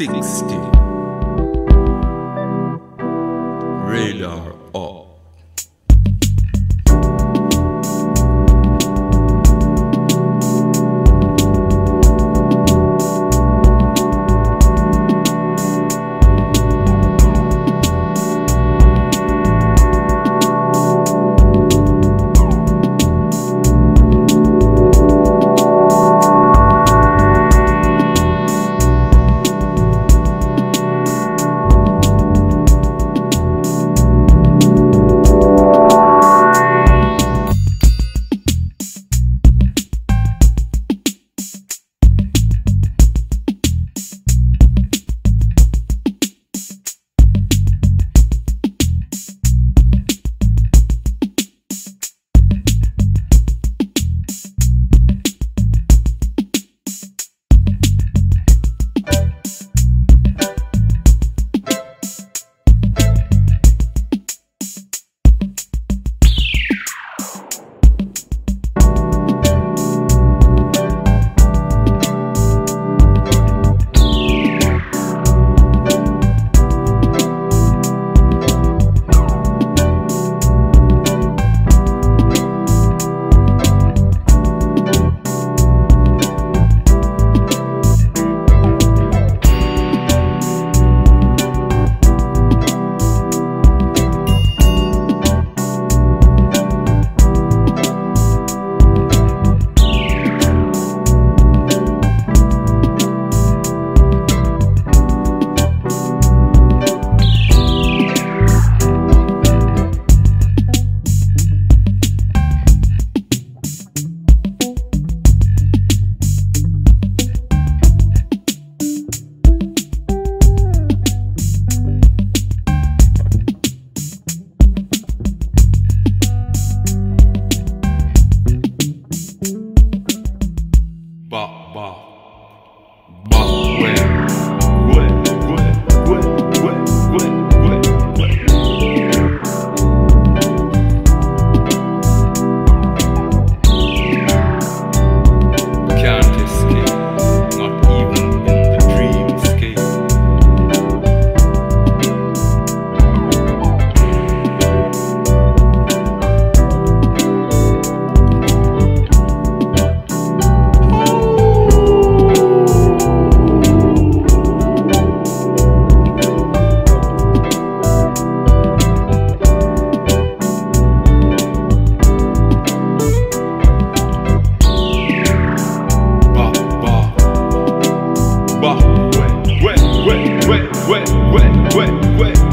60 Radar off. wet, wet, wet, wet.